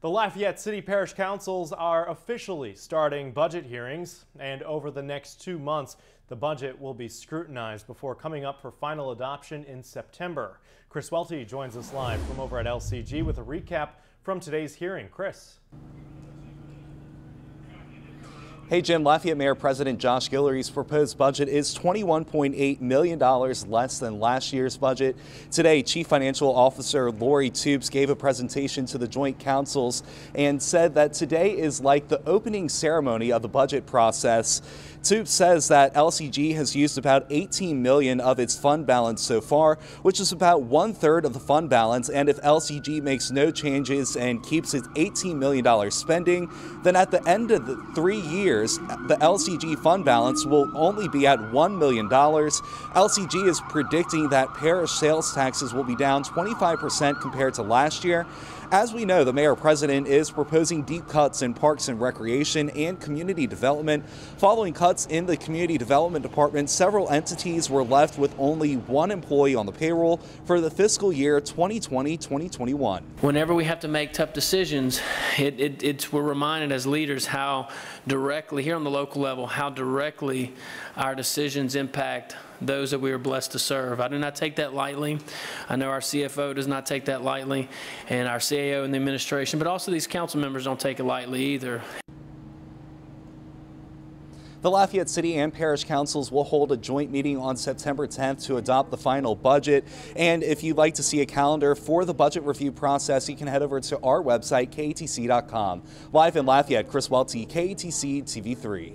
The Lafayette City Parish Councils are officially starting budget hearings, and over the next two months, the budget will be scrutinized before coming up for final adoption in September. Chris Welty joins us live from over at LCG with a recap from today's hearing. Chris. Hey Jim, Lafayette Mayor President Josh Guillory's proposed budget is $21.8 million less than last year's budget. Today, Chief Financial Officer Lori Toups gave a presentation to the Joint Councils and said that today is like the opening ceremony of the budget process. Toups says that LCG has used about 18 million of its fund balance so far, which is about one third of the fund balance. And if LCG makes no changes and keeps its $18 million spending, then at the end of the three years, years, the LCG fund balance will only be at $1 million. LCG is predicting that parish sales taxes will be down 25% compared to last year. As we know, the mayor president is proposing deep cuts in parks and recreation and community development. Following cuts in the community development department, several entities were left with only one employee on the payroll for the fiscal year 2020-2021. Whenever we have to make tough decisions, it, it, it's, we're reminded as leaders how directly, here on the local level, how directly our decisions impact those that we are blessed to serve. I do not take that lightly. I know our CFO does not take that lightly, and our CAO and the administration, but also these council members don't take it lightly either. The Lafayette City and Parish Councils will hold a joint meeting on September 10th to adopt the final budget. And if you'd like to see a calendar for the budget review process, you can head over to our website, KATC.com. Live in Lafayette, Chris Welty, KATC TV3.